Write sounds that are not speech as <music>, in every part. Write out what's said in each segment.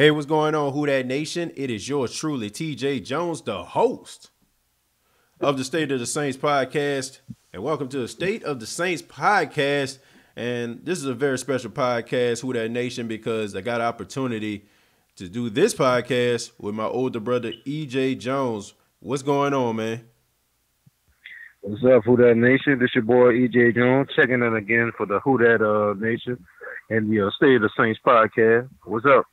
Hey, what's going on, Who That Nation? It is yours truly, TJ Jones, the host of the State of the Saints podcast. And welcome to the State of the Saints podcast. And this is a very special podcast, Who That Nation, because I got an opportunity to do this podcast with my older brother, EJ Jones. What's going on, man? What's up, Who That Nation? This your boy EJ Jones checking in again for the Who That uh, Nation and the uh, State of the Saints podcast. What's up?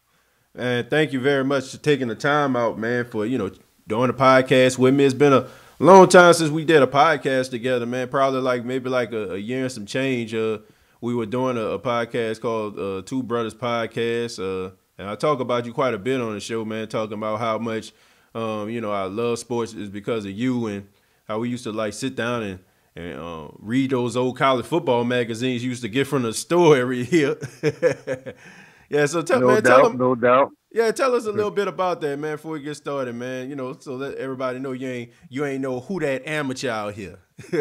And thank you very much for taking the time out, man, for you know doing the podcast with me. It's been a long time since we did a podcast together, man. Probably like maybe like a, a year and some change. Uh, we were doing a, a podcast called uh, Two Brothers Podcast, uh, and I talk about you quite a bit on the show, man. Talking about how much um, you know I love sports is because of you, and how we used to like sit down and and uh, read those old college football magazines you used to get from the store every year. <laughs> Yeah, so tell no man, doubt, tell them, no doubt. Yeah, tell us a little bit about that, man, before we get started, man. You know, so let everybody know you ain't you ain't know who that amateur out here. <laughs>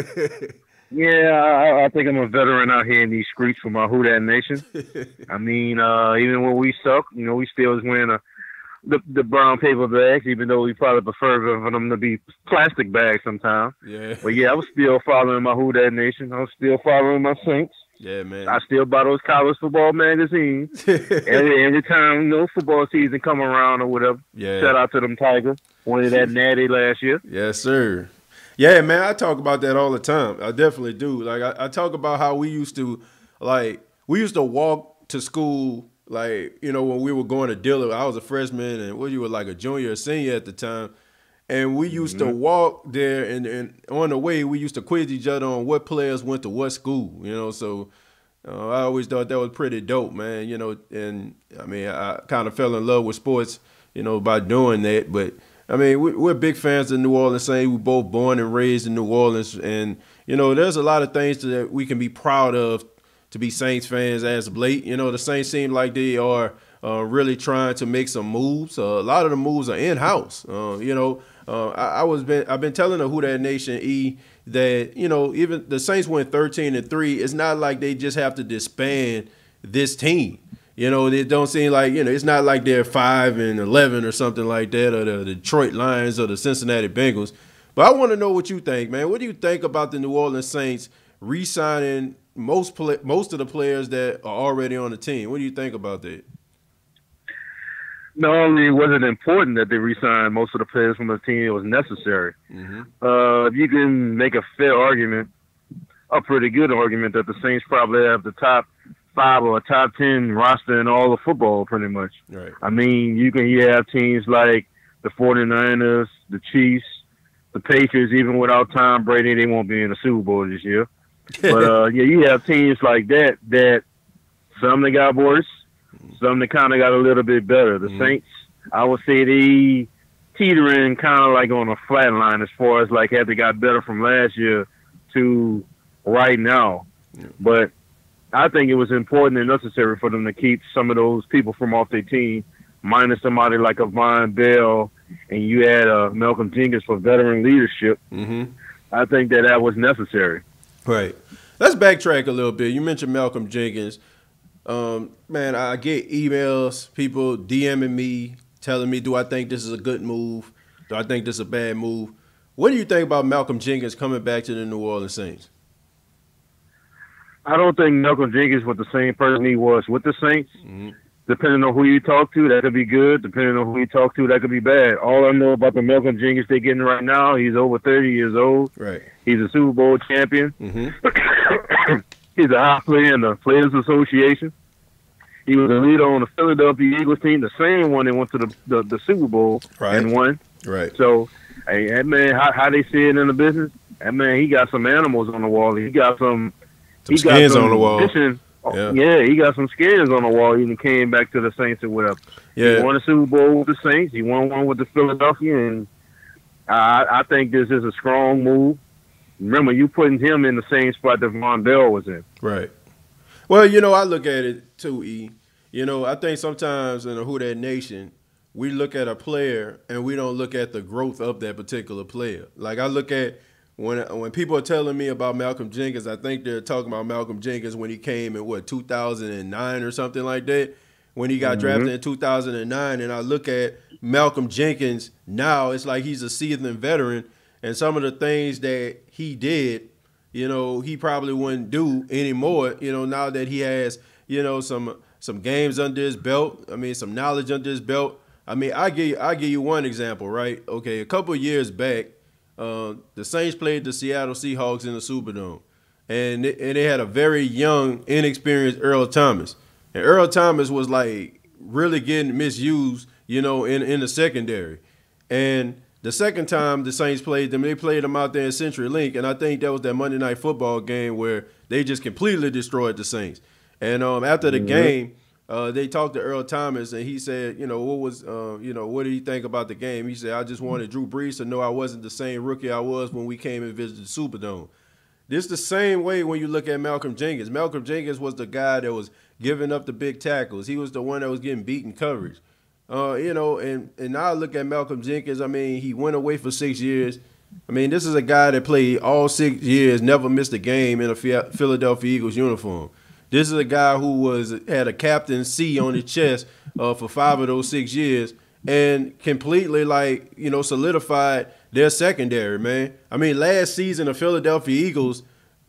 yeah, I, I, think I'm a veteran out here in these streets for my Who That Nation. <laughs> I mean, uh, even when we suck, you know, we still was wearing a the the brown paper bags, even though we probably prefer for them to be plastic bags sometimes. Yeah. But yeah, I was still following my Who That Nation. I was still following my Saints. Yeah, man. I still buy those college football magazines <laughs> every every time you know football season come around or whatever. Yeah. Shout out to them Tigers. Wanted that <laughs> natty last year. Yes, sir. Yeah, man. I talk about that all the time. I definitely do. Like I, I talk about how we used to, like we used to walk to school. Like you know when we were going to Dillard, I was a freshman, and well, you were like a junior or senior at the time and we used mm-hmm. to walk there and, and on the way we used to quiz each other on what players went to what school you know so uh, i always thought that was pretty dope man you know and i mean i kind of fell in love with sports you know by doing that but i mean we, are big fans of new orleans Saints. we both born and raised in new orleans and you know there's a lot of things that we can be proud of to be saints fans as of late you know the saints seem like they are uh, really trying to make some moves uh, a lot of the moves are in-house uh, you know uh, I, I, was been I've been telling the Who That Nation E that you know even the Saints went thirteen and three. It's not like they just have to disband this team. You know, it don't seem like you know it's not like they're five and eleven or something like that, or the Detroit Lions or the Cincinnati Bengals. But I want to know what you think, man. What do you think about the New Orleans Saints re-signing most play, most of the players that are already on the team? What do you think about that? Not only was it important that they re-signed most of the players from the team, it was necessary. Mm-hmm. Uh, you can make a fair argument, a pretty good argument, that the Saints probably have the top five or top ten roster in all of football, pretty much. Right. I mean, you can you have teams like the 49ers, the Chiefs, the Patriots. Even without Tom Brady, they won't be in the Super Bowl this year. <laughs> but uh, yeah, you have teams like that that some they got worse, some that kind of got a little bit better. The mm-hmm. Saints, I would say they teetering kind of like on a flat line as far as like have they got better from last year to right now. Yeah. But I think it was important and necessary for them to keep some of those people from off their team, minus somebody like a Vonn Bell, and you had uh, Malcolm Jenkins for veteran leadership. Mm-hmm. I think that that was necessary. Right. Let's backtrack a little bit. You mentioned Malcolm Jenkins. Um, man, I get emails, people DMing me, telling me, do I think this is a good move? Do I think this is a bad move? What do you think about Malcolm Jenkins coming back to the New Orleans Saints? I don't think Malcolm Jenkins was the same person he was with the Saints. Mm-hmm. Depending on who you talk to, that could be good. Depending on who you talk to, that could be bad. All I know about the Malcolm Jenkins they're getting right now, he's over 30 years old. Right. He's a Super Bowl champion. Mm-hmm. <coughs> <coughs> He's a high player in the Players Association. He was a leader on the Philadelphia Eagles team, the same one that went to the the, the Super Bowl right. and won. Right. So, hey, that man, how, how they see it in the business? That man, he got some animals on the wall. He got some. Some he skins got some on the wall. Oh, yeah. yeah, he got some skins on the wall. He came back to the Saints and whatever. Yeah. He won a Super Bowl with the Saints. He won one with the Philadelphia, and I, I think this is a strong move. Remember, you putting him in the same spot that Vonn Bell was in. Right. Well, you know, I look at it too, E. You know, I think sometimes in a Who That Nation, we look at a player and we don't look at the growth of that particular player. Like I look at when when people are telling me about Malcolm Jenkins, I think they're talking about Malcolm Jenkins when he came in what 2009 or something like that. when he got mm-hmm. drafted in 2009, and I look at Malcolm Jenkins now, it's like he's a seasoned veteran, and some of the things that he did, you know, he probably wouldn't do anymore. You know, now that he has, you know, some some games under his belt. I mean, some knowledge under his belt. I mean, I give I give you one example, right? Okay, a couple years back, uh, the Saints played the Seattle Seahawks in the Superdome, and it, and they had a very young, inexperienced Earl Thomas, and Earl Thomas was like really getting misused, you know, in in the secondary, and the second time the Saints played them, they played them out there in Century Link, and I think that was that Monday Night Football game where they just completely destroyed the Saints. And um, after the mm-hmm. game, uh, they talked to Earl Thomas, and he said, you know, what was, uh, you know, what did he think about the game? He said, I just wanted Drew Brees to know I wasn't the same rookie I was when we came and visited the Superdome. This is the same way when you look at Malcolm Jenkins. Malcolm Jenkins was the guy that was giving up the big tackles. He was the one that was getting beaten coverage. Uh, you know, and and now I look at Malcolm Jenkins. I mean, he went away for six years. I mean, this is a guy that played all six years, never missed a game in a Philadelphia Eagles uniform. This is a guy who was had a captain C on his chest uh, for five of those six years and completely like you know solidified their secondary. Man, I mean, last season the Philadelphia Eagles.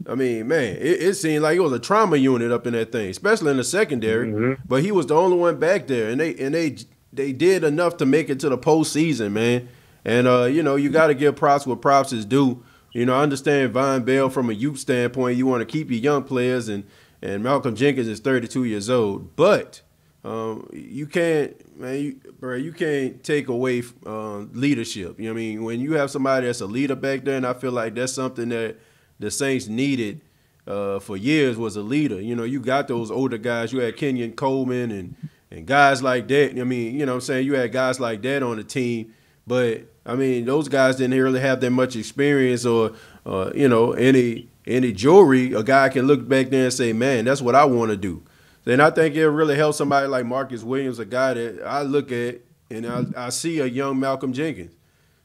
I mean, man, it, it, seemed like it was a trauma unit up in that thing, especially in the secondary. Mm-hmm. But he was the only one back there, and they and they they did enough to make it to the postseason, man. And uh, you know, you got to give props where props is due. You know, I understand Vonn Bell from a youth standpoint. You want to keep your young players and and Malcolm Jenkins is 32 years old. But um, you can't, man, you, bro, you can't take away uh, leadership. You know what I mean? When you have somebody that's a leader back there, and I feel like that's something that the Saints needed uh, for years was a leader. You know, you got those older guys. You had Kenyon Coleman and and guys like that. I mean, you know, what I'm saying you had guys like that on the team, but I mean, those guys didn't really have that much experience or, uh, you know, any any jewelry, a guy can look back there and say, man, that's what I want to do. Then I think it'll really help somebody like Marcus Williams, a guy that I look at and I, I see a young Malcolm Jenkins.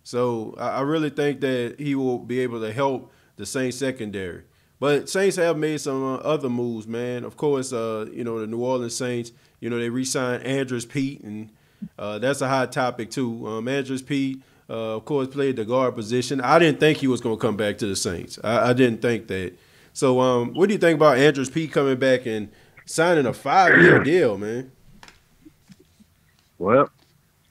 So I, I really think that he will be able to help the Saints secondary. But Saints have made some uh, other moves, man. Of course, uh, you know, the New Orleans Saints, you know, they re-signed Andrus Peat, and uh, that's a hot topic too. Um, Andrus Peat, uh, of course, played the guard position. I didn't think he was going to come back to the Saints. I, I didn't think that. So, um, what do you think about Andrus Peat coming back and signing a five-year deal, man? Well,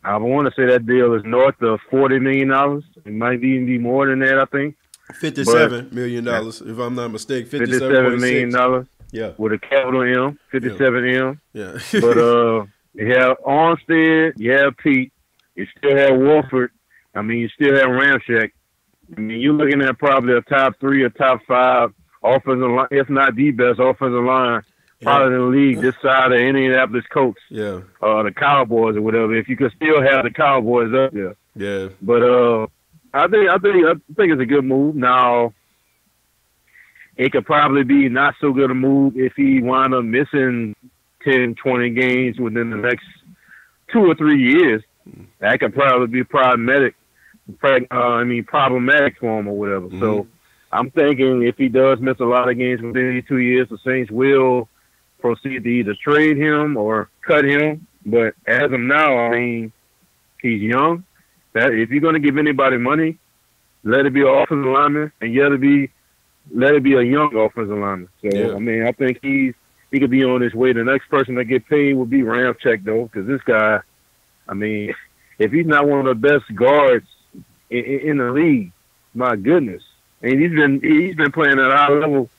I want to say that deal is north of forty million dollars. It might even be more than that. I think fifty-seven but, million dollars, if I'm not mistaken. Fifty-seven million dollars. Yeah, with a capital M, 57M. Yeah, but uh, you have Armstead, you have Peat, you still have Warford, I mean, you still have Ramczyk. I mean, you're looking at probably a top three or top five offensive line, if not the best offensive line probably in the league this side of Indianapolis Colts. Yeah. Uh, the Cowboys or whatever. If you could still have the Cowboys up there. Yeah. But uh, I think I think I think it's a good move. Now, it could probably be not so good a move if he wound up missing 10, 20 games within the next two or three years. That could probably be problematic uh, I mean, problematic for him or whatever. Mm-hmm. So I'm thinking if he does miss a lot of games within these two years, the Saints will proceed to either trade him or cut him. But as of now, I mean, he's young. That if you're going to give anybody money, let it be an offensive lineman, and let it be let it be a young offensive lineman. So yeah. I mean, I think he's he could be on his way. The next person to get paid will be Ramczyk though, because this guy, I mean, <laughs> if he's not one of the best guards in, in the league. My goodness, and he's been he's been playing at a high level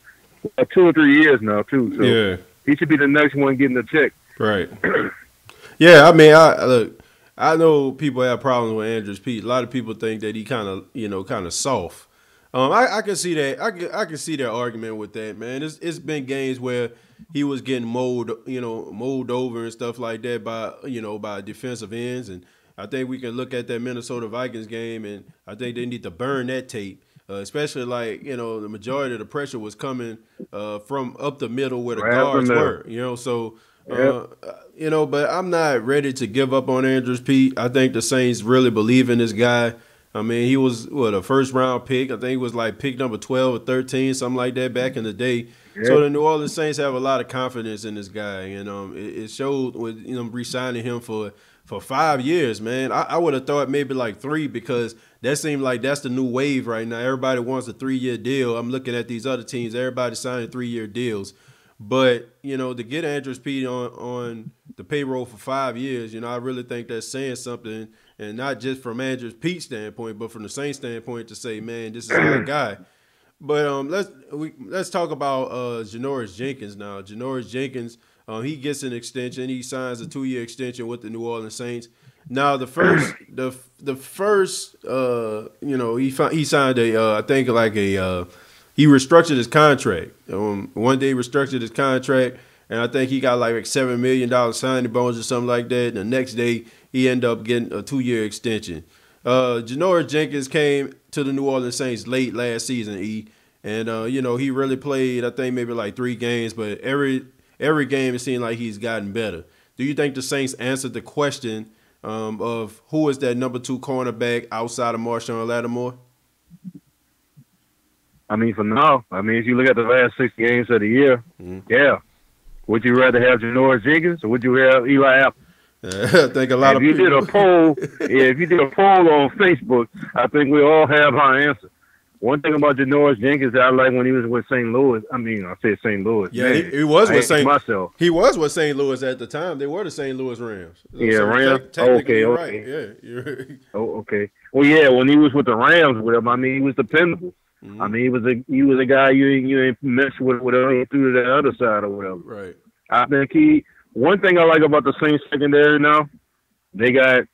for two or three years now too. So yeah. he should be the next one getting the check. Right. <clears throat> yeah, I mean, I look. I know people have problems with Andrus Peat. A lot of people think that he kind of, you know, kind of soft. Um, I, I, can see that. I can, I can see that argument with that, man. It's, it's been games where he was getting mowed, you know, mowed over and stuff like that by, you know, by defensive ends, and I think we can look at that Minnesota Vikings game, and I think they need to burn that tape. Uh, especially like you know the majority of the pressure was coming uh, from up the middle where the right guards were. You know, so uh, yep. you know, but I'm not ready to give up on Andrus Peat. I think the Saints really believe in this guy. I mean, he was what a first round pick. I think he was like pick number twelve or thirteen, something like that back in the day. Yeah. So the New Orleans Saints have a lot of confidence in this guy, and um, it, it showed with you know re-signing him for for five years, man. I, I would have thought maybe like three because that seemed like that's the new wave right now. Everybody wants a three year deal. I'm looking at these other teams. Everybody signing three year deals. But you know, to get Andrus Peat on on the payroll for five years, you know, I really think that's saying something, and not just from Andrus Peat's standpoint, but from the Saints standpoint to say, man, this is our <clears throat> guy. But um, let's we let's talk about uh, Janoris Jenkins now. Janoris Jenkins, um, he gets an extension. He signs a two year extension with the New Orleans Saints. Now the first <clears throat> the the first uh, you know he he signed a uh, I think like a uh, he restructured his contract. Um, one day he restructured his contract, and I think he got like seven million dollars signing bonus or something like that. And the next day he ended up getting a two year extension. Uh, Janoris Jenkins came to the New Orleans Saints late last season, E, and uh, you know he really played. I think maybe like three games, but every every game it seemed like he's gotten better. Do you think the Saints answered the question um, of who is that number two cornerback outside of Marshon Lattimore? I mean, for now, I mean, if you look at the last six games of the year, mm-hmm. yeah. Would you rather have Janoris Jenkins or would you have Eli Apple? <laughs> I think a lot if of you people... did a poll, <laughs> yeah, if you did a poll on Facebook, I think we all have our answer. One thing about Janoris Jenkins that I like when he was with St. Louis. I mean, I said St. Louis. Yeah, Man, he, he, was with St. Myself. He was with St. Louis at the time. They were the St. Louis Rams. Yeah, so Rams. okay, okay. Right. Yeah, you're... <laughs> oh, okay. Well, yeah, when he was with the Rams with him, I mean, he was dependable. Mm-hmm. I mean, he was a he was a guy you ain't you ain't mess with whatever threw to the other side or whatever. Right. I think he. One thing I like about the Saints secondary now, they got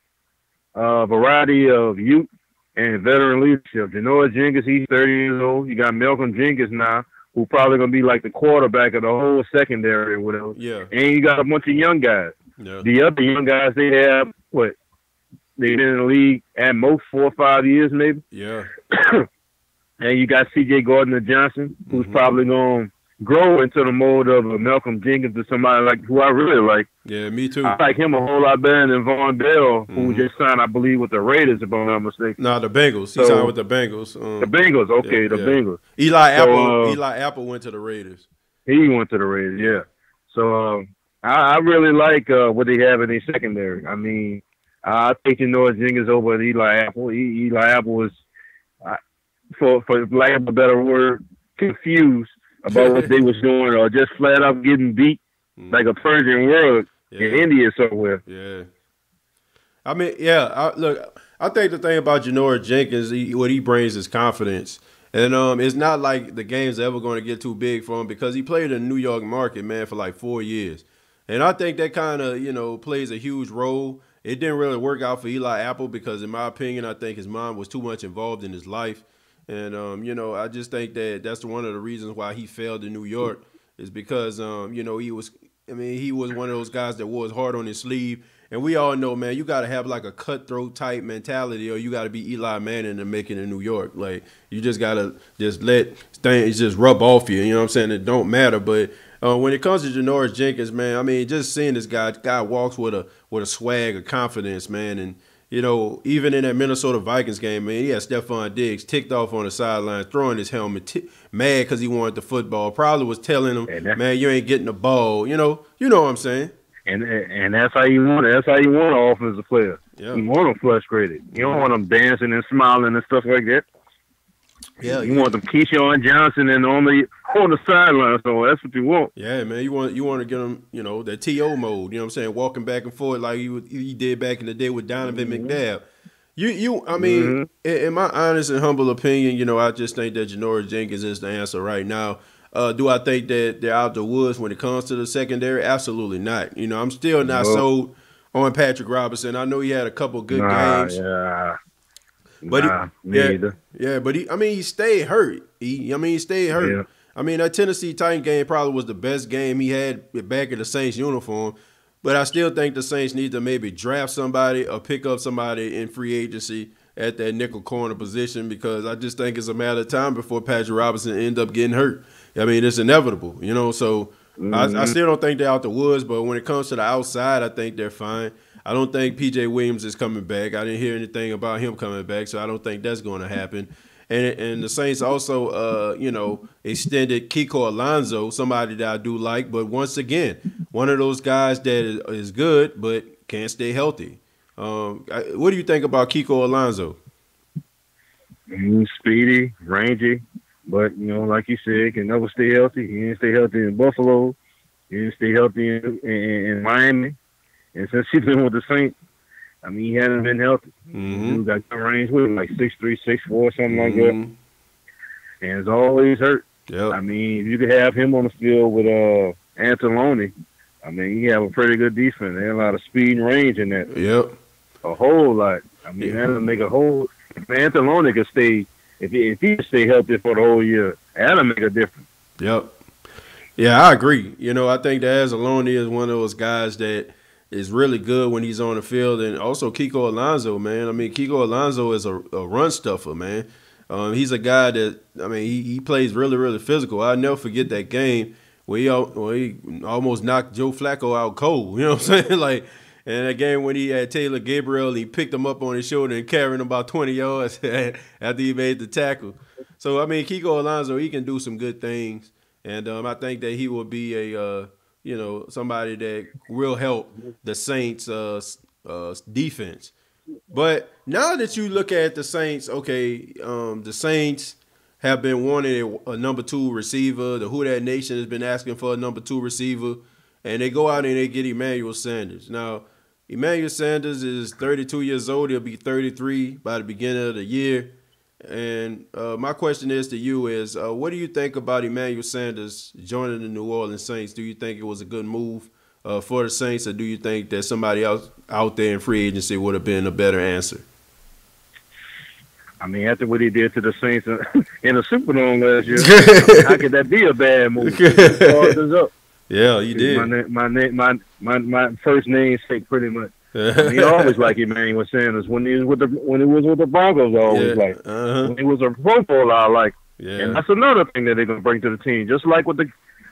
a variety of youth and veteran leadership. Janoris Jenkins, he's 30 years old. You got Malcolm Jenkins now, who probably gonna be like the quarterback of the whole secondary or whatever. Yeah. And you got a bunch of young guys. Yeah. The other young guys they have what? They've been in the league at most four or five years, maybe. Yeah. <coughs> and you got C.J. Gardner Johnson, who's mm-hmm. probably gonna grow into the mold of a Malcolm Jenkins or somebody like who I really like. Yeah, me too. I like him a whole lot better than Vonn Bell, mm-hmm. who just signed, I believe, with the Raiders, if I'm not mistaken. No, the Bengals. He so, signed with the Bengals. Um, the Bengals, okay, yeah, the yeah. Bengals. Eli so, Apple. Uh, Eli Apple went to the Raiders. He went to the Raiders, yeah. So uh, I, I, really like uh, what they have in their secondary. I mean, I think Janoris Jenkins over Eli Apple. Eli Apple was, for for lack of a better word, confused about what they was doing or just flat out getting beat mm. like a Persian rug yeah. in India somewhere. Yeah. I mean, yeah. I, look, I think the thing about Janoris Jenkins, he, what he brings is confidence. And um, it's not like the game's ever going to get too big for him because he played in the New York market, man, for like four years. And I think that kind of, you know, plays a huge role. It didn't really work out for Eli Apple because, in my opinion, I think his mom was too much involved in his life. And um, you know, I just think that that's one of the reasons why he failed in New York is because um, you know, he was I mean, he was one of those guys that was hard on his sleeve. And we all know, man, you got to have like a cutthroat type mentality, or you got to be Eli Manning to make it in New York. Like you just got to just let things just rub off you. You know what I'm saying? It don't matter. But uh, when it comes to Janoris Jenkins, man, I mean, just seeing this guy, guy walks with a with a swag, a confidence, man, and you know, even in that Minnesota Vikings game, man, he had Stefon Diggs ticked off on the sideline, throwing his helmet, t- mad because he wanted the football. Probably was telling him, "Man, you ain't getting the ball." You know, you know what I'm saying. And and that's how you want it. That's how you want an offensive player. Yeah. You want them frustrated. You don't want them dancing and smiling and stuff like that. Yeah, you want them Keyshawn Johnson and on the on the sideline. So that's what you want. Yeah, man. You want you want to get them, you know, that to mode. You know what I'm saying? Walking back and forth like you you did back in the day with Donovan mm-hmm. McNabb. You you I mean, mm-hmm. in, in, my honest and humble opinion, you know, I just think that Janoris Jenkins is the answer right now. Uh, do I think that they're out the woods when it comes to the secondary? Absolutely not. You know, I'm still not nope. sold on Patrick Robinson. I know he had a couple good nah, games. Yeah. But nah, he, yeah, either. yeah, but he, I mean, he stayed hurt. He, I mean, he stayed hurt. Yeah. I mean, that Tennessee Titan game probably was the best game he had back in the Saints uniform. But I still think the Saints need to maybe draft somebody or pick up somebody in free agency at that nickel corner position because I just think it's a matter of time before Patrick Robinson end up getting hurt. I mean, it's inevitable, you know. So mm-hmm. I, I, mm-hmm. still don't think they're out the woods, but when it comes to the outside, I think they're fine. I don't think PJ Williams is coming back. I didn't hear anything about him coming back, so I don't think that's going to happen. And and the Saints also, uh, you know, extended Kiko Alonso, somebody that I do like, but once again, one of those guys that is, good but can't stay healthy. Um, I, what do you think about Kiko Alonso? He's speedy, rangy, but you know, like you said, can never stay healthy. He didn't stay healthy in Buffalo. He didn't stay healthy in, in, in Miami. And since he's been with the Saints, I mean, he hasn't been healthy. Mm-hmm. He got good range with him, like six three, six four, something mm-hmm. like that. Mm-hmm. And it's always hurt. Yep. I mean, if you could have him on the field with uh Anzalone, I mean, he have a pretty good defense. They have a lot of speed and range in that. Yep. A whole lot. I mean, yeah. that'll make a whole. If Anzalone could stay, if he, if he stay healthy for the whole year, that'll make a difference. Yep. Yeah, I agree. You know, I think that Anzalone is one of those guys that is really good when he's on the field, and also Kiko Alonso, man. I mean, Kiko Alonso is a, a run stuffer, man. Um, he's a guy that I mean, he, he plays really, really physical. I'll never forget that game where he, where he almost knocked Joe Flacco out cold. <laughs> You know what I'm saying? <laughs> like, and that game when he had Taylor Gabriel, he picked him up on his shoulder and carried him about 20 yards <laughs> after he made the tackle. So I mean, Kiko Alonso, he can do some good things. And um, I think that he will be a uh, you know somebody that will help the Saints uh, uh, defense. But now that you look at the Saints, okay, um, the Saints have been wanting a, a, number two receiver. The Who That Nation has been asking for a number two receiver, and they go out and they get Emmanuel Sanders. Now, Emmanuel Sanders is 32 years old. He'll be 33 by the beginning of the year. And uh, my question is to you is, uh, what do you think about Emmanuel Sanders joining the New Orleans Saints? Do you think it was a good move uh, for the Saints, or do you think that somebody else out there in free agency would have been a better answer? I mean, after what he did to the Saints in <laughs> the Superdome last year, I <laughs> mean, how could that be a bad move? <laughs> yeah, you did. My my my my my first name sake, pretty much he <laughs> always liked Emmanuel Sanders when he was with the when he was with the Broncos. I always yeah. like uh-huh. when he was a Pro Bowler. I like, yeah. and that's another thing that they're gonna bring to the team. Just like with the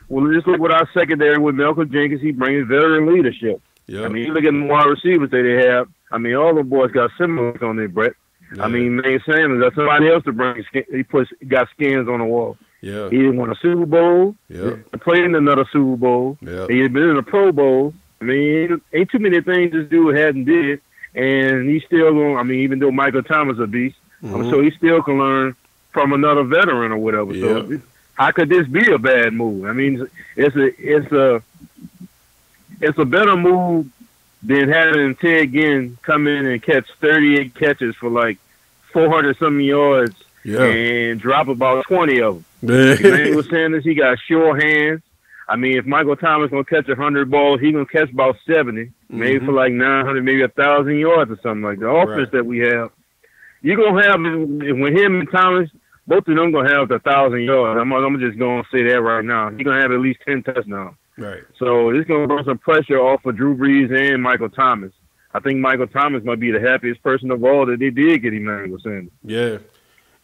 well, just like with our secondary with Malcolm Jenkins, he brings veteran leadership. Yep. I mean, you look at the wide receivers that they have. I mean, all the boys got similar on their breath. Yeah. I mean, Emmanuel Sanders, that's somebody else to bring. He puts got skins on the wall. Yeah. He won a Super Bowl. Yeah. Played in another Super Bowl. Yeah. He had been in a Pro Bowl. I mean, ain't too many things this dude hadn't did, and he's still going. I mean, even though Michael Thomas a beast, mm-hmm. I'm sure he still can learn from another veteran or whatever. Yeah. So, how could this be a bad move? I mean, it's a it's a it's a better move than having Ted Ginn come in and catch 38 catches for like 400 something yards yeah. and drop about 20 of them. Emmanuel Sanders, he got sure hands. I mean, if Michael Thomas gonna catch a hundred balls, he gonna catch about 70 mm-hmm. maybe for like nine hundred, maybe a thousand yards or something like that. The offense right. that we have, you're gonna have when him and Thomas, both of them gonna have a thousand yards. I'm, I'm just gonna say that right now. He's gonna have at least ten touchdowns. Right. So it's gonna bring some pressure off of Drew Brees and Michael Thomas. I think Michael Thomas might be the happiest person of all that they did get Emmanuel Sanders. Yeah.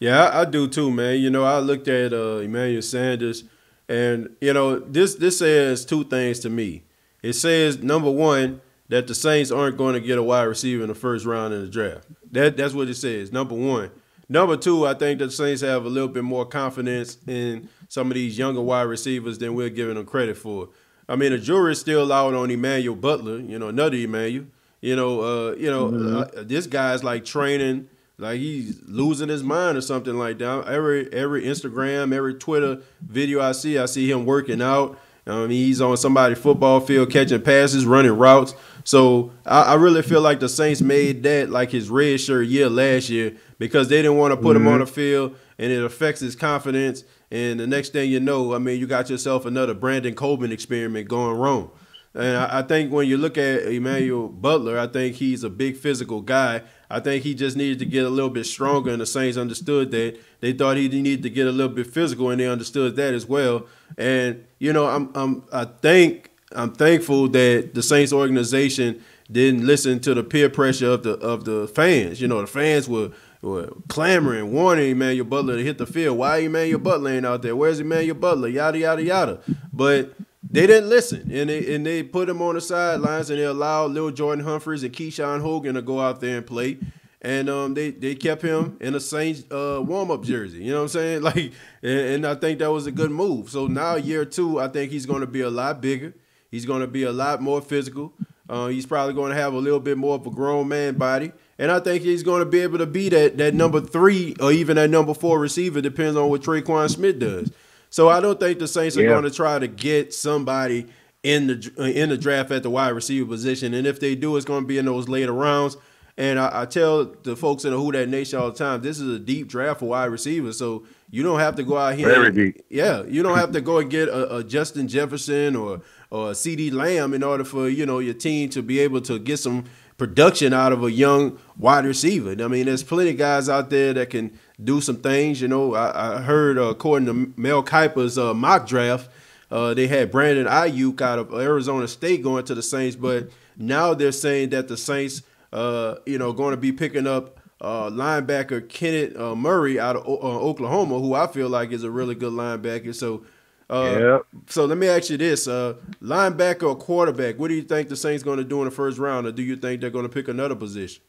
Yeah, I, I do too, man. You know, I looked at uh, Emmanuel Sanders and you know, this this says two things to me. It says number one that the Saints aren't going to get a wide receiver in the first round in the draft. That that's what it says. Number one. Number two, I think that the Saints have a little bit more confidence in some of these younger wide receivers than we're giving them credit for. I mean, the jury's still out on Emmanuel Butler, you know, another Emmanuel. You know, uh, you know, mm-hmm. uh, this guy's like training like he's losing his mind or something like that. Every every Instagram, every Twitter video I see, I see him working out. Um, he's on somebody's football field catching passes, running routes. So I, I, really feel like the Saints made that like his red shirt year last year because they didn't want to put mm-hmm. him on the field and it affects his confidence. And the next thing you know, I mean, you got yourself another Brandon Coleman experiment going wrong. And I, I think when you look at Emmanuel Butler, I think he's a big physical guy. I think he just needed to get a little bit stronger, and the Saints understood that. They thought he needed to get a little bit physical, and they understood that as well. And you know, I'm, I'm I think I'm thankful that the Saints organization didn't listen to the peer pressure of the of the fans. You know, the fans were were clamoring, warning Emmanuel Butler to hit the field. Why Emmanuel Butler ain't out there? Where's Emmanuel Butler? Yada yada yada. But they didn't listen, and they and they put him on the sidelines, and they allowed Lil Jordan Humphreys and Krishawn Hogan to go out there and play. And um, they, they kept him in a Saints uh, warm up jersey. You know what I'm saying? <laughs> Like, and, and I think that was a good move. So now year two, I think he's going to be a lot bigger. He's going to be a lot more physical. Uh, he's probably going to have a little bit more of a grown man body. And I think he's going to be able to be that, that number three or even that number four receiver, depends on what Tre'Quan Smith does. So I don't think the Saints are going to try to get somebody in the in the draft at the wide receiver position. And if they do, it's going to be in those later rounds. And I, I, tell the folks in the Who That Nation all the time, this is a deep draft for wide receivers. So you don't have to go out here. Very and, deep. Yeah, you don't have to <laughs> go and get a, a Justin Jefferson or or a CeeDee Lamb in order for you know your team to be able to get some production out of a young wide receiver. I mean, there's plenty of guys out there that can do some things. You know, I, I heard uh, according to Mel Kiper's uh, mock draft, uh, they had Brandon Aiyuk out of Arizona State going to the Saints, but now they're saying that the Saints, uh, you know, going to be picking up uh, linebacker Kenneth uh, Murray out of Oklahoma, who I feel like is a really good linebacker. So uh, yep. So let me ask you this: uh, linebacker or quarterback? What do you think the Saints going to do in the first round, or do you think they're going to pick another position?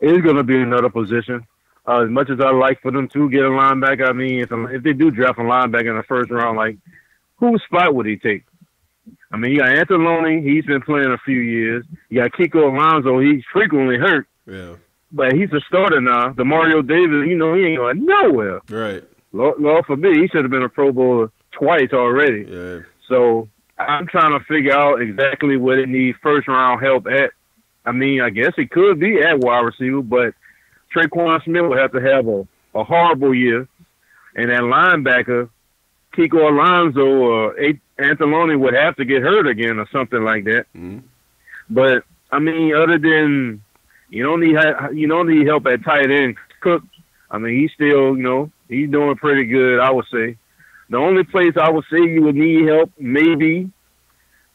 It's going to be another position. Uh, as much as I like for them to get a linebacker, I mean, if if they do draft a linebacker in the first round, like whose spot would he take? I mean, you got Anthony, he's been playing a few years. You got Kiko Alonso, he's frequently hurt. Yeah. But he's a starter now. Demario Davis, you know, he ain't going nowhere. Right. Lord, Lord forbid, he should have been a Pro Bowler twice already. Yeah. So I'm trying to figure out exactly what it needs first round help at. I mean, I guess it could be at wide receiver, but Tre'Quan Smith will have to have a, a horrible year. And that linebacker, Kiko Alonso or Anthony would have to get hurt again or something like that. Mm-hmm. But I mean, other than you don't need you don't need help at tight end. Cook, I mean, he's still you know he's doing pretty good. I would say. The only place I would say you would need help, maybe,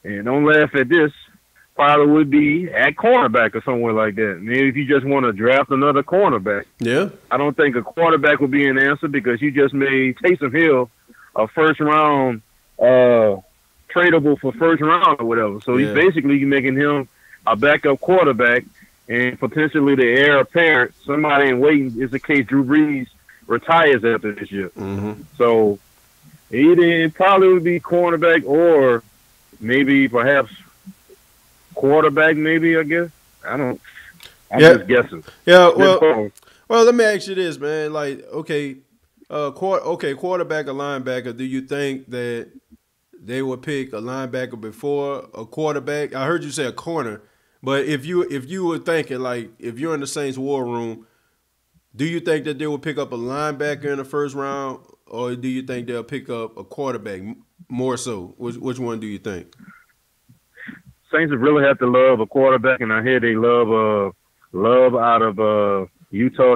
and don't laugh at this, probably would be at cornerback or somewhere like that. Maybe if you just want to draft another cornerback. Yeah. I don't think a quarterback would be an answer because you just made Taysom Hill a first round uh tradable for first round or whatever. So yeah. he's basically making him a backup quarterback and potentially the heir apparent. Somebody in waiting is the case Drew Brees retires after this year. Mm-hmm. So Either it probably would be cornerback or maybe perhaps quarterback. Maybe I guess I don't. I'm yeah. just guessing. Yeah. Well, well, let me ask you this, man. Like, okay, uh, qu- okay, quarterback or linebacker. Do you think that they would pick a linebacker before a quarterback? I heard you say a corner, but if you if you were thinking like if you're in the Saints war room, do you think that they will pick up a linebacker in the first round or do you think they'll pick up a quarterback more so? Which which one do you think? Saints have really have to love a quarterback, and I hear they love uh love out of uh Utah.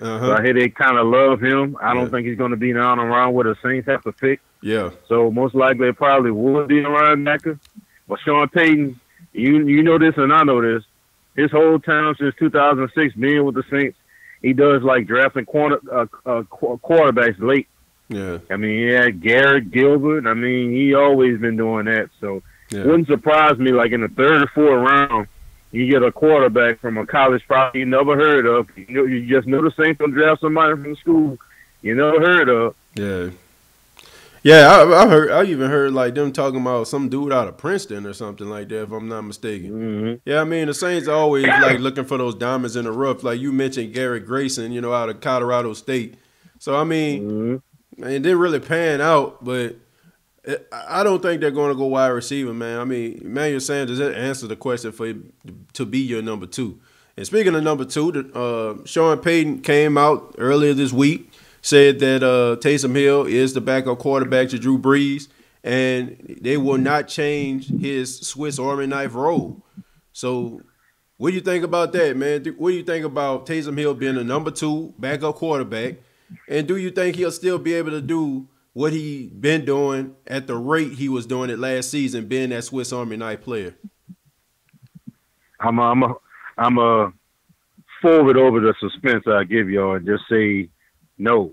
Uh-huh. So I hear they kind of love him. I don't think he's going to be down around where the Saints have to pick. Yeah. So most likely it probably would be a linebacker. But Sean Payton, you you know this and I know this. His whole time since 2006 being with the Saints, he does like drafting corner uh, uh, quarterbacks late. Yeah. I mean, he had Garrett Gilbert. I mean, he always been doing that. So yeah. wouldn't surprise me. Like in the third or fourth round, you get a quarterback from a college probably you never heard of. You, know, you just know the Saints don't draft somebody from the school you never heard of. Yeah. Yeah, I, I, heard. I even heard like them talking about some dude out of Princeton or something like that, if I'm not mistaken. Mm-hmm. Yeah, I mean the Saints always like looking for those diamonds in the rough. Like you mentioned, Garrett Grayson, you know, out of Colorado State. So I mean, mm-hmm. it didn't really pan out, but I don't think they're going to go wide receiver, man. I mean, Emmanuel Sanders answered the question for to be your number two. And speaking of number two, uh, Sean Payton came out earlier this week said that uh, Taysom Hill is the backup quarterback to Drew Brees, and they will not change his Swiss Army knife role. So, what do you think about that, man? What do you think about Taysom Hill being a number two backup quarterback? And do you think he'll still be able to do what he been doing at the rate he was doing it last season, being that Swiss Army knife player? I'm a, I'm a, I'm a forward over the suspense I give y'all and just say no.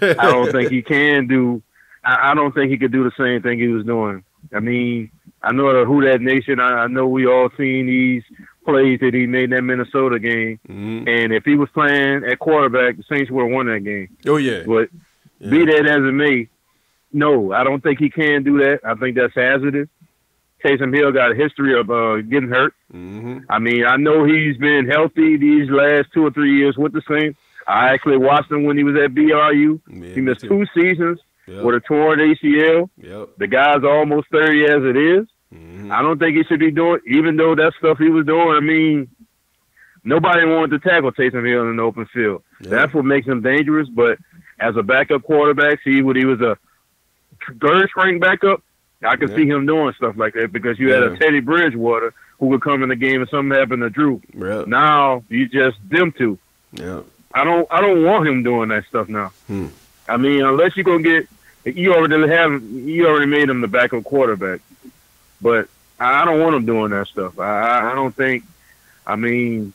I don't <laughs> think he can do. I, I don't think he could do the same thing he was doing I mean, I know the Who That Nation. I, I know we all seen these plays that he made in that Minnesota game. Mm-hmm. And if he was playing at quarterback, the Saints would have won that game. Oh yeah. But yeah. be that as it may, no, I don't think he can do that. I think that's hazardous. Taysom Hill got a history of uh, getting hurt. Mm-hmm. I mean, I know he's been healthy these last two or three years with the Saints. I actually watched him when he was at BYU. Yeah, he missed two seasons Yep. with a torn ACL. Yep. The guy's almost 30 as it is. Mhm. I don't think he should be doing, even though that stuff he was doing. I mean, nobody wanted to tackle Taysom Hill in the open field. Yeah. That's what makes him dangerous. But as a backup quarterback, see what he was a third string backup. I could Yeah. see him doing stuff like that because you had a Teddy Bridgewater who would come in the game and something happened to Drew. Yep. Now you just them two. Yep. I don't I don't want him doing that stuff now. Hmm. I mean, unless you're gonna get you already have you already made him the backup quarterback. But I don't want him doing that stuff. I I- I don't think I mean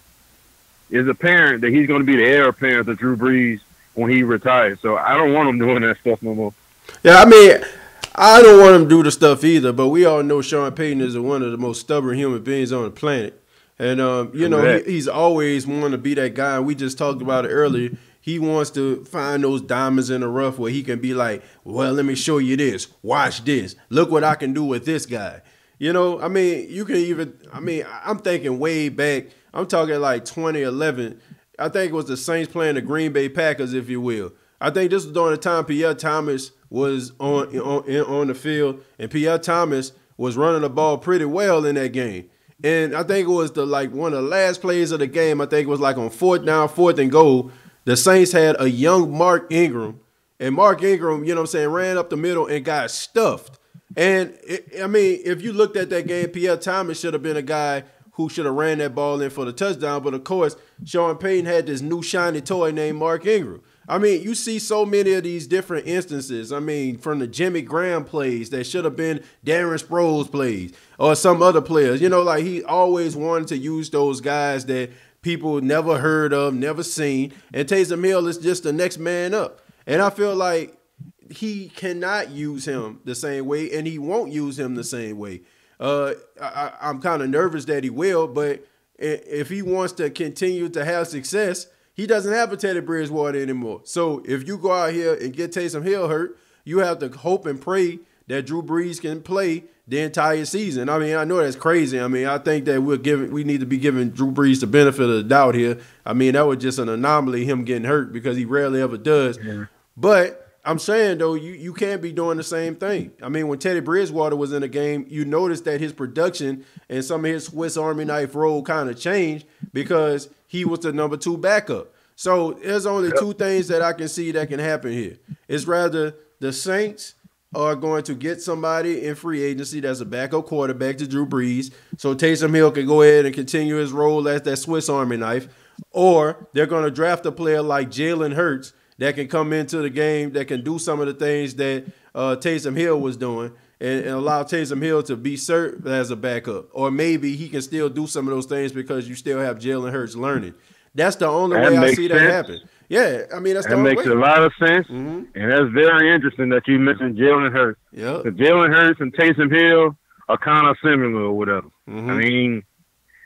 it's apparent that he's gonna be the heir apparent to Drew Brees when he retires. So I don't want him <laughs> doing that stuff no more. Yeah, I mean, I don't want him to do the stuff either, but we all know Sean Payton is one of the most stubborn human beings on the planet. And, um, you know, he, he's always wanting to be that guy. We just talked about it earlier. He wants to find those diamonds in the rough where he can be like, well, let me show you this. Watch this. Look what I can do with this guy. You know, I mean, you can even, I mean, I'm thinking way back. I'm talking like 2011. I think it was the Saints playing the Green Bay Packers, if you will. I think this was during the time Pierre Thomas was on on on the field, and Pierre Thomas was running the ball pretty well in that game. And I think it was the like one of the last plays of the game. I think it was like on fourth down, fourth and goal. The Saints had a young Mark Ingram, and Mark Ingram, you know what I'm saying, ran up the middle and got stuffed. And it, I mean, if you looked at that game, Pierre Thomas should have been a guy who should have ran that ball in for the touchdown. But of course, Sean Payton had this new shiny toy named Mark Ingram. I mean, you see so many of these different instances. I mean, from the Jimmy Graham plays that should have been Darren Sproles plays or some other players. You know, like he always wanted to use those guys that people never heard of, never seen. And Taysom Hill is just the next man up. And I feel like he cannot use him the same way, and he won't use him the same way. Uh, I, I'm kind of nervous that he will, but if he wants to continue to have success, he doesn't have a Teddy Bridgewater anymore. So if you go out here and get Taysom Hill hurt, you have to hope and pray that Drew Brees can play the entire season. I mean, I know that's crazy. I mean, I think that we're giving we need to be giving Drew Brees the benefit of the doubt here. I mean, that was just an anomaly him getting hurt because he rarely ever does. But I'm saying though, you you can't be doing the same thing. I mean, when Teddy Bridgewater was in the game, you noticed that his production and some of his Swiss Army knife role kind of changed because he was the number two backup. So there's only two things that I can see that can happen here. It's rather the Saints are going to get somebody in free agency that's a backup quarterback to Drew Brees, so Taysom Hill can go ahead and continue his role as that Swiss Army knife, or they're going to draft a player like Jalen Hurts that can come into the game that can do some of the things that uh, Taysom Hill was doing and, and allow Taysom Hill to be served as a backup. Or maybe he can still do some of those things because you still have Jalen Hurts learning. That's the only That way I see that happen. Yeah, I mean that's the That makes way. a lot of sense, Mhm. and that's very interesting that you mentioned Jalen Hurts. Yeah. Jalen Hurts and Taysom Hill are kind of similar or whatever. Mhm. I mean,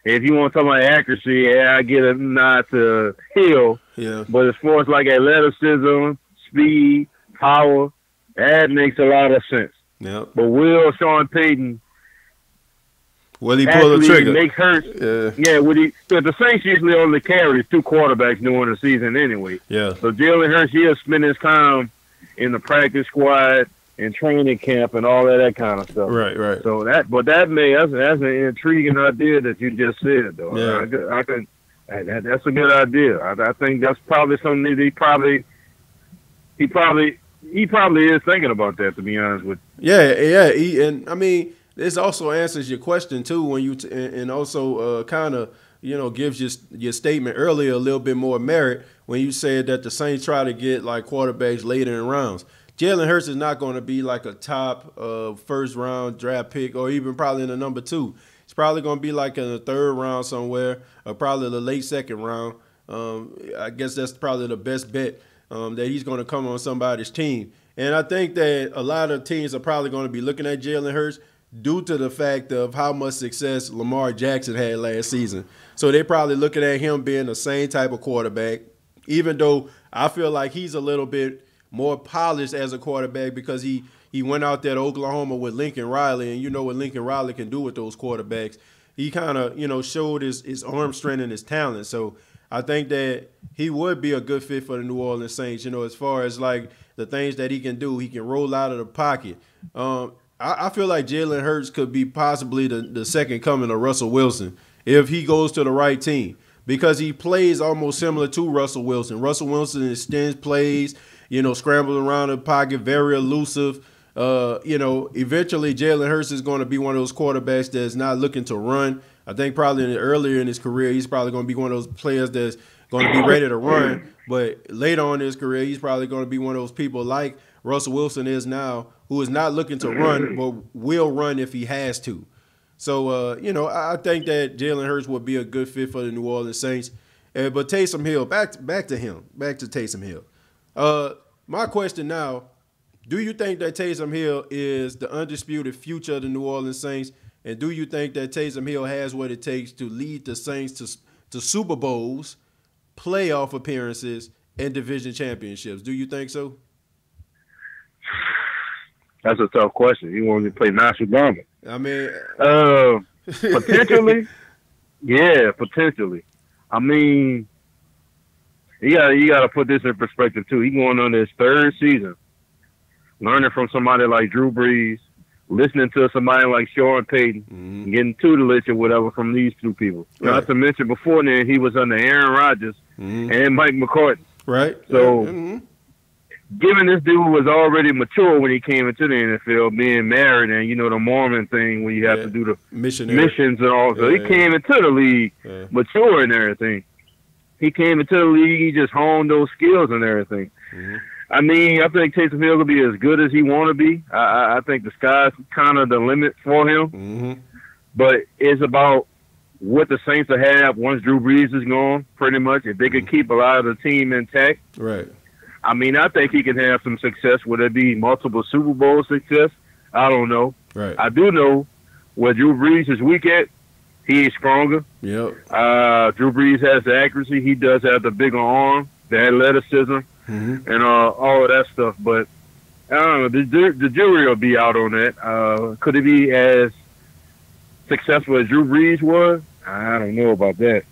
if you want to talk about accuracy, yeah, I get a nod to Hill. Yeah. But as far as like athleticism, speed, power, that makes a lot of sense. Yeah. But will Sean Payton Will he pull the trigger? make Hurts? Yeah. Yeah, would he? Because the Saints usually only carry two quarterbacks during the season anyway. Yeah. So Jalen Hurts, he'll spend his time in the practice squad and training camp and all of that kind of stuff. Right. Right. So that, but that may that's, that's an intriguing idea that you just said, though. Yeah. I, could- I could, that, that's a good idea. I, I think that's probably something that he probably, he probably, he probably is thinking about that. To be honest with You. Yeah, yeah, he, and I mean, this also answers your question too when you t- and also uh, kind of you know gives your your statement earlier a little bit more merit when you said that the Saints try to get like quarterbacks later in rounds. Jalen Hurts is not going to be like a top uh, first round draft pick or even probably in the number two. It's probably going to be like in the third round somewhere or probably the late second round. Um, I guess that's probably the best bet um, that he's going to come on somebody's team. And I think that a lot of teams are probably going to be looking at Jalen Hurts due to the fact of how much success Lamar Jackson had last season. So they're probably looking at him being the same type of quarterback, even though I feel like he's a little bit more polished as a quarterback because he he went out there to Oklahoma with Lincoln Riley, and you know what Lincoln Riley can do with those quarterbacks. He kind of you know showed his his arm strength and his talent. So I think that he would be a good fit for the New Orleans Saints. You know, as far as like the things that he can do, he can roll out of the pocket. Um, I, I, feel like Jalen Hurts could be possibly the, the second coming of Russell Wilson if he goes to the right team because he plays almost similar to Russell Wilson. Russell Wilson extends plays, you know, scrambles around the pocket, very elusive. Uh, you know, eventually Jalen Hurts is going to be one of those quarterbacks that's not looking to run. I think probably in earlier in his career, he's probably going to be one of those players that's going to be ready to run. <clears throat> But later on in his career, he's probably going to be one of those people like Russell Wilson is now, who is not looking to run, <clears throat> but will run if he has to. So, uh, you know, I think that Jalen Hurts would be a good fit for the New Orleans Saints. Uh, but Taysom Hill, back to, back to him, back to Taysom Hill. Uh, my question now: Do you think that Taysom Hill is the undisputed future of the New Orleans Saints? And do you think that Taysom Hill has what it takes to lead the Saints to to Super Bowls, playoff appearances, and division championships? Do you think so? That's a tough question. He wanted to play Nostradamus. I mean, uh, potentially, <laughs> yeah, potentially. I mean, you got you got to put this in perspective too. He going on his third season, learning from somebody like Drew Brees, listening to somebody like Sean Payton, mm-hmm. getting tutelage or whatever from these two people. Right. Not to mention before then he was under Aaron Rodgers mm-hmm. and Mike McCarthy. Right. So. Mm-hmm given this dude was already mature when he came into the NFL, being married and you know the Mormon thing when you have yeah. to do the Missionary. missions and all. So yeah, he came into the league mature and everything. He came into the league. He just honed those skills and everything. I mean, I think Taysom Hill will be as good as he want to be. I, I think the sky's kind of the limit for him. Mm-hmm. But it's about what the Saints will have once Drew Brees is gone, pretty much. If they could mm-hmm. keep a lot of the team intact, right? I mean, I think he can have some success. Would it be multiple Super Bowl success? I don't know. Right. I do know where Drew Brees is weak at. He is stronger. Yep. Uh, Drew Brees has the accuracy. He does have the bigger arm, the athleticism, mm-hmm. and uh, all of that stuff. But I don't know. The, the jury will be out on that. Uh, could it be as successful as Drew Brees was? I don't know about that.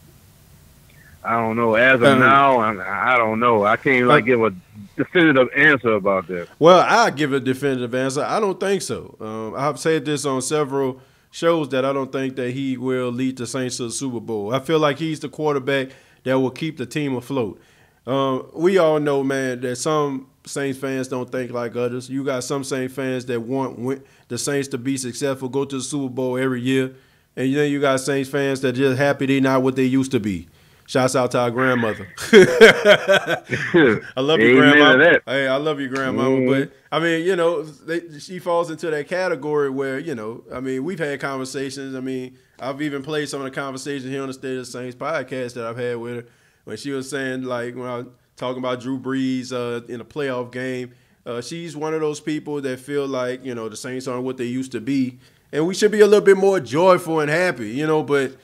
I don't know. As of um, now, I, I, don't know. I can't like give a definitive answer about that. Well, I give a definitive answer. I don't think so. Um, I've said this on several shows that I don't think that he will lead the Saints to the Super Bowl. I feel like he's the quarterback that will keep the team afloat. Um, we all know, man, that some Saints fans don't think like others. You got some Saints fans that want the Saints to be successful, go to the Super Bowl every year, and then you got Saints fans that just happy they're not what they used to be. Shouts out to our grandmother. <laughs> I love your grandma. Hey, I love your grandma. Mm. But I mean, you know, they, she falls into that category where you know, I mean, we've had conversations. I mean, I've even played some of the conversations here on the State of the Saints podcast that I've had with her when she was saying like when I was talking about Drew Brees uh, in a playoff game. Uh, she's one of those people that feel like you know the Saints aren't what they used to be, and we should be a little bit more joyful and happy, you know. But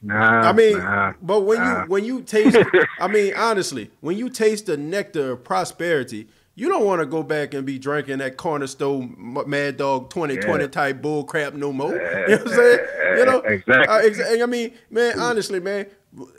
Nah, I mean, nah, but when nah. you when you taste, <laughs> I mean, honestly, when you taste the nectar of prosperity, you don't want to go back and be drinking that corner store Mad Dog 2020 yeah. type bull crap no more. <laughs> You know what I'm <laughs> saying? You know, exactly. I, I mean, man, honestly, man,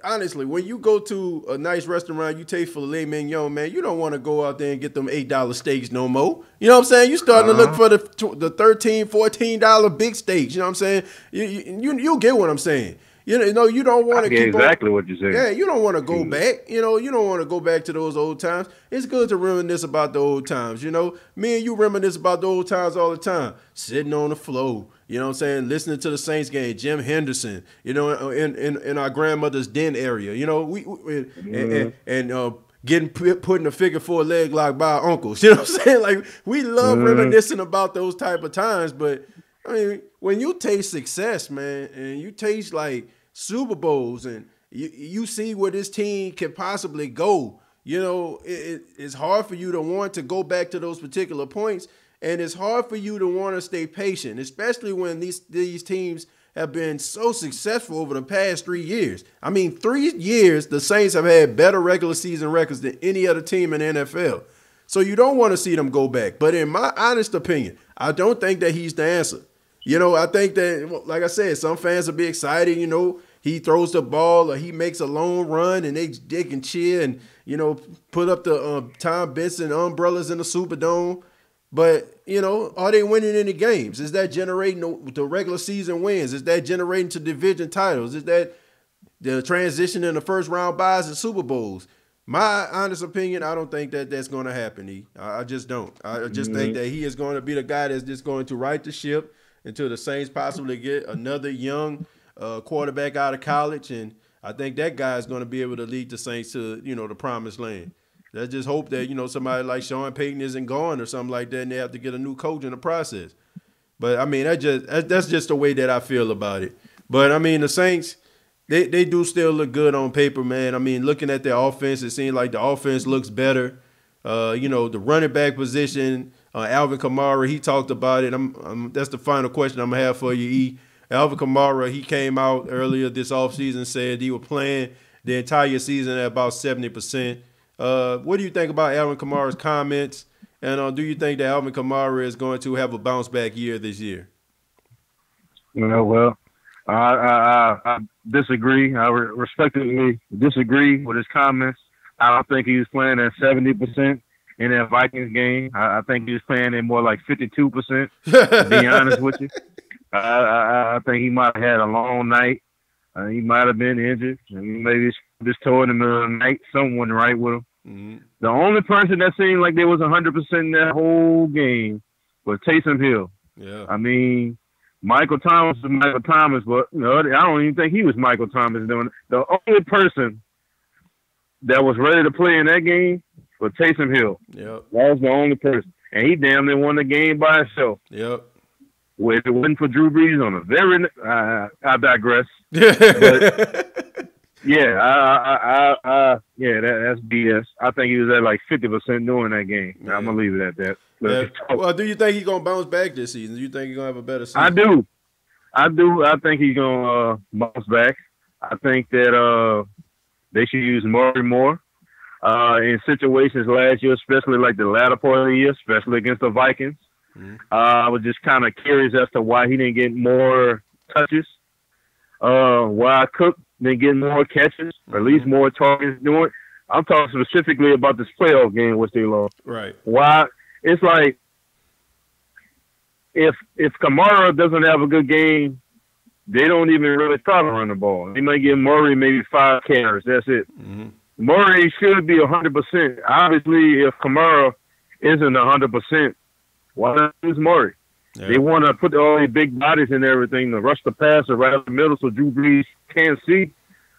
honestly, when you go to a nice restaurant, you taste filet mignon, man, you don't want to go out there and get them eight dollar steaks no more. You know what I'm saying? You're starting uh-huh. to look uh-huh. for the the 13 14 dollar big steaks. You know what I'm saying? You you you get what I'm saying. You know, you don't want to keep exactly on, what you're saying. Yeah, you don't want to go back. You know, you don't want to go back to those old times. It's good to reminisce about the old times. You know, me and you reminisce about the old times all the time. Sitting on the floor, you know what I'm saying? Listening to the Saints game, Jim Henderson, you know, in in, in our grandmother's den area. You know, we, we mm-hmm. and, and, and uh, getting putting a figure four leg lock by our uncles. <laughs> You know what I'm saying? Like we love mm-hmm. reminiscing about those type of times, but I mean, when you taste success, man, and you taste like Super Bowls and you, you see where this team can possibly go. you know, it, it's hard for you to want to go back to those particular points, and it's hard for you to want to stay patient, especially when these these teams have been so successful over the past three years. I mean, three years the Saints have had better regular season records than any other team in the NFL. So you don't want to see them go back. But in my honest opinion, I don't think that he's the answer. You know, I think that, like I said, some fans will be excited. You know, he throws the ball or he makes a long run and they they can cheer and you know put up the um, Tom Benson umbrellas in the Superdome. But you know, are they winning any games? Is that generating the, the regular season wins? Is that generating to division titles? Is that the transition in the first round byes and Super Bowls? My honest opinion, I don't think that that's going to happen. E. I, I just don't. I just mm-hmm. think that he is going to be the guy that's just going to right the ship until the Saints possibly get another young uh, quarterback out of college, and I think that guy is going to be able to lead the Saints to you know the promised land. Let's just hope that you know somebody like Sean Payton isn't gone or something like that, and they have to get a new coach in the process. But I mean, that just that's just the way that I feel about it. But I mean, the Saints they they do still look good on paper, man. I mean, looking at their offense, it seems like the offense looks better. Uh, you know, the running back position, uh, Alvin Kamara, he talked about it. I'm, I'm, that's the final question I'm gonna have for you, E. Alvin Kamara, he came out earlier this offseason, said he was playing the entire season at about 70%. Uh, what do you think about Alvin Kamara's comments? And uh, do you think that Alvin Kamara is going to have a bounce back year this year? Well, well, I, I, I disagree. I respectfully disagree with his comments. I don't think he was playing at seventy percent in that Vikings game. I, I, think he was playing at more like fifty-two percent. To be <laughs> honest with you, I, I, I, think he might have had a long night. Uh, he might have been injured, and maybe just him in the middle of the night someone right with him. Mm-hmm. The only person that seemed like there was hundred percent in that whole game was Taysom Hill. Yeah, I mean Michael Thomas was Michael Thomas, but you know, I don't even think he was Michael Thomas doing it. The only person that was ready to play in that game was Taysom Hill. Yep. That was the only person. And he damn near won the game by himself. Yep. Well, if it wasn't for Drew Brees on a very, uh, I digress. <laughs> but, yeah, I, I, I, I, yeah, that, that's BS. I think he was at like fifty percent doing that game. Yeah. I'm gonna leave it at that. Yeah. Well, do you think he's gonna bounce back this season? Do you think he's gonna have a better season? I do. I do. I think he's gonna uh, bounce back. I think that uh, they should use Murray more uh, in situations last year, especially like the latter part of the year, especially against the Vikings. Mm-hmm. Uh, I was just kind of curious as to why he didn't get more touches. Uh, why Cook didn't get more catches, or at least mm-hmm. more targets doing. it. I'm talking specifically about this playoff game which they lost. Right. Why it's like if if Kamara doesn't have a good game, they don't even really try to run the ball. They might give Murray maybe five carries. That's it. Mm-hmm. Murray should be hundred percent. Obviously, if Kamara isn't hundred percent, why not use Murray? Yeah. They want to put all these big bodies and everything to rush the passer right up the middle so Drew Brees can't see.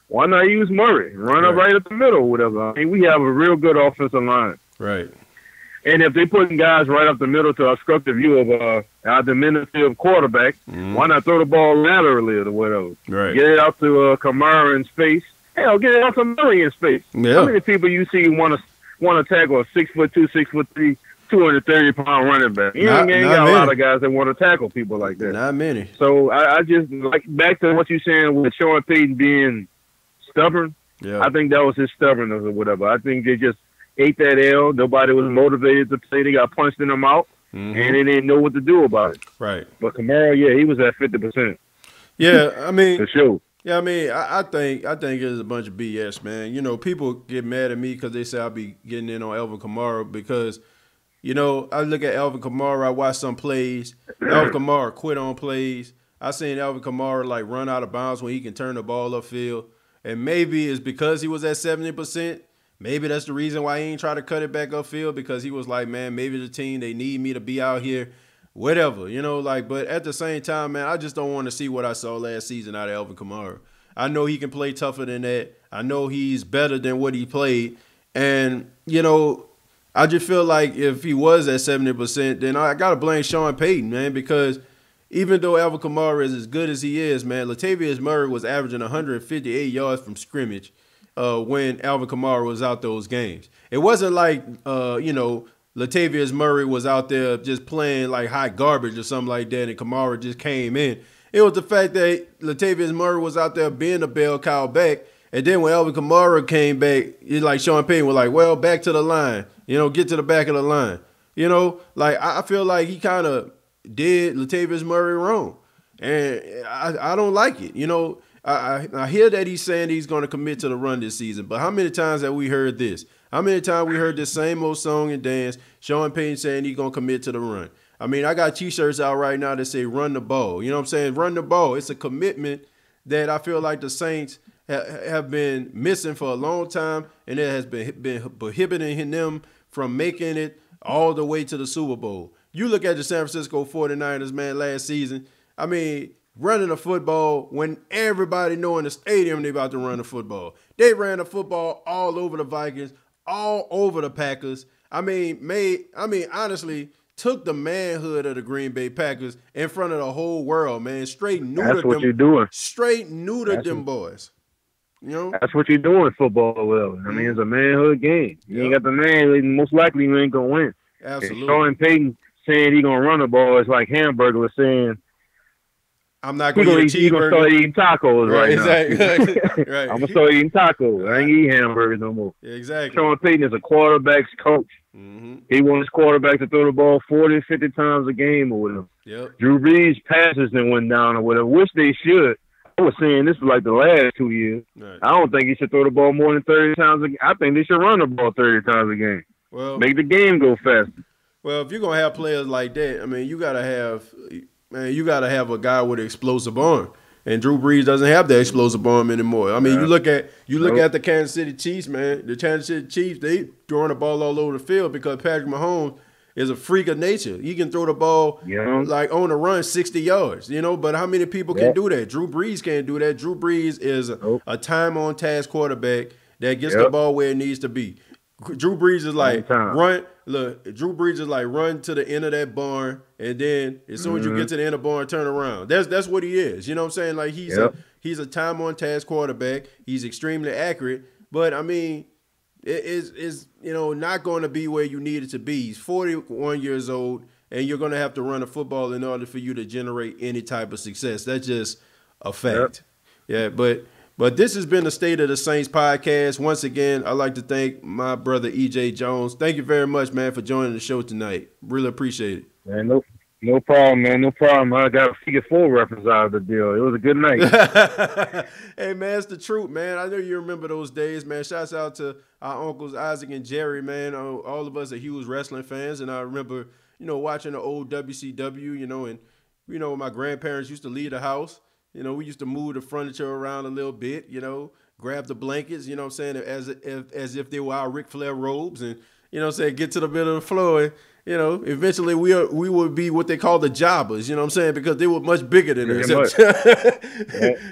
Why not use Murray? Run right. up right up the middle, whatever. I mean, we have a real good offensive line. Right. And if they putting guys right up the middle to obstruct the view of uh, our diminutive quarterback, mm-hmm. why not throw the ball laterally or whatever? Right. Get it out to uh, Kamara in space. Hell, get it out to Murray in space. Yeah. How many people you see want to want to tackle a six foot two, six foot three, two hundred thirty pound running back? You not, ain't got many. a lot of guys that want to tackle people like that. Not many. So I, I just like back to what you're saying with Sean Payton being stubborn. Yeah. I think that was his stubbornness or whatever. I think they just ate that L. Nobody was motivated to play. They got punched in the mouth, mm-hmm. and they didn't know what to do about it. Right. But Kamara, yeah, he was at fifty percent. Yeah, I mean, for sure. Yeah, I mean, I, I, think I think it's a bunch of BS, man. You know, people get mad at me because they say I'll be getting in on Alvin Kamara because, you know, I look at Alvin Kamara, I watch some plays. Alvin Kamara quit on plays. I seen Alvin Kamara like run out of bounds when he can turn the ball upfield, and maybe it's because he was at seventy percent Maybe that's the reason why he ain't try to cut it back upfield because he was like, man, maybe the team they need me to be out here, whatever, you know. Like, but at the same time, man, I just don't want to see what I saw last season out of Alvin Kamara. I know he can play tougher than that. I know he's better than what he played, and you know, I just feel like if he was at seventy percent, then I gotta blame Sean Payton, man, because even though Alvin Kamara is as good as he is, man, Latavius Murray was averaging 158 yards from scrimmage uh, when Alvin Kamara was out those games. It wasn't like uh, you know Latavius Murray was out there just playing like hot garbage or something like that, and Kamara just came in. It was the fact that Latavius Murray was out there being a bell cow back, and then when Alvin Kamara came back, it's like Sean Payton was like, "Well, back to the line, you know, get to the back of the line." You know, like I feel like he kind of did Latavius Murray wrong, and I, I don't like it. You know, I, I hear that he's saying he's going to commit to the run this season, but how many times have we heard this? How many times we heard this same old song and dance? Sean Payton saying he's gonna commit to the run. I mean, I got T-shirts out right now that say "Run the ball." You know what I'm saying? Run the ball. It's a commitment that I feel like the Saints ha- have been missing for a long time, and it has been been prohibiting them from making it all the way to the Super Bowl. You look at the San Francisco 49ers, man, last season. I mean, running the football when everybody know in the stadium they about to run the football. They ran the football all over the Vikings, all over the Packers. I mean, made I mean, honestly, took the manhood of the Green Bay Packers in front of the whole world, man. Straight neutered That's what them. you're doing. Straight neutered That's them boys. You know? That's what you're doing football well. I mean, it's a manhood game. You ain't got the man, most likely you ain't gonna win. And Absolutely. Sean Payton saying he gonna run the ball is like Hamburglar was saying I'm not gonna gonna, eat eat, gonna start eating tacos right, exactly. now. <laughs> right. I'm gonna start eating tacos. I ain't eat hamburgers no more. Exactly. Sean Payton is a quarterback's coach. hmm He wants his quarterback to throw the ball 40, 50 times a game or whatever. Yep. Drew Brees passes and went down or whatever, which they should. I was saying this was like the last two years. Right. I don't think he should throw the ball more than 30 times a game. I think they should run the ball 30 times a game. Well, Make the game go faster. Well, if you're gonna have players like that, I mean, you gotta have, man, you gotta have a guy with an explosive arm. And Drew Brees doesn't have that explosive arm anymore. I mean, you look at you look Nope. at the Kansas City Chiefs, man. The Kansas City Chiefs, they throwing the ball all over the field because Patrick Mahomes is a freak of nature. He can throw the ball Yeah. like on the run 60 yards, you know. But how many people can do that? Drew Brees can't do that. Drew Brees is a, Nope. a time on task quarterback that gets the ball where it needs to be. Drew Brees is like run. Look, Drew Brees is like run to the end of that barn, and then as soon as you Mhm. get to the end of the barn, turn around. That's that's what he is. You know what I'm saying? Like he's Yep. a he's a time on task quarterback. He's extremely accurate, but I mean, is is you know not going to be where you need it to be. He's 41 years old, and you're going to have to run a football in order for you to generate any type of success. That's just a fact. Yeah, but but this has been the State of the Saints podcast. Once again, I'd like to thank my brother EJ Jones. Thank you very much, man, for joining the show tonight. Really appreciate it. Man, no, no problem, man. No problem. I got a figure four reference out of the deal. It was a good night. <laughs> hey man, it's the truth, man. I know you remember those days, man. Shouts out to our uncles Isaac and Jerry, man. All of us are huge wrestling fans, and I remember, you know, watching the old WCW, you know, and you know, my grandparents used to leave the house. You know, we used to move the furniture around a little bit, you know, grab the blankets, you know what I'm saying, as if as if they were our Ric Flair robes and you know I'm get to the middle of the floor and you know, eventually we are, we would be what they call the jobbers, you know what I'm saying, because they were much bigger than us. <laughs>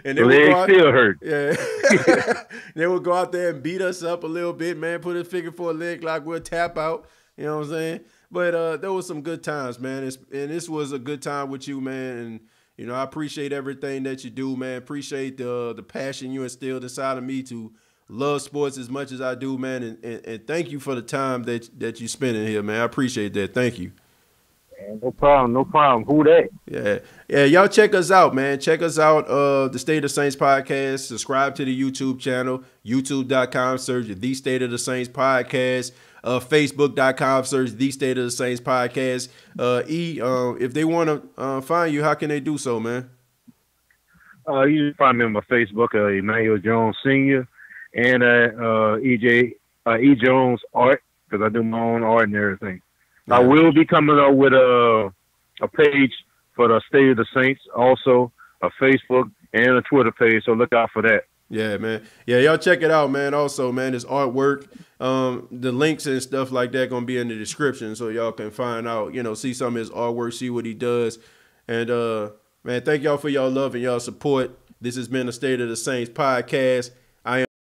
And The would go out- still hurt. <laughs> yeah. <laughs> they would go out there and beat us up a little bit, man. Put a figure for a leg lock, we'll tap out. You know what I'm saying? But uh there was some good times, man. It's, and this was a good time with you, man. And you know, I appreciate everything that you do, man. Appreciate the the passion you instilled inside of me to love sports as much as I do, man. And, and, and thank you for the time that that you spent in here, man. I appreciate that. Thank you. Man, no problem. No problem. Who that? Yeah. Yeah, y'all check us out, man. Check us out, uh, the State of Saints podcast. Subscribe to the YouTube channel, youtube.com, search the State of the Saints podcast. Uh, Facebook.com, search the State of the Saints podcast. Uh, E, uh, if they want to uh, find you, how can they do so, man? Uh, you can find me on my Facebook, uh, Emmanual Jones Senior, and uh, uh, EJ uh, E Jones Art because I do my own art and everything. I will be coming up with a a page for the State of the Saints, also a Facebook and a Twitter page. So look out for that. Yeah, man. Yeah, y'all check it out, man. Also, man, his artwork, um, the links and stuff like that gonna be in the description, so y'all can find out, you know, see some of his artwork, see what he does, and uh, man, thank y'all for y'all love and y'all support. This has been the State of the Saints podcast.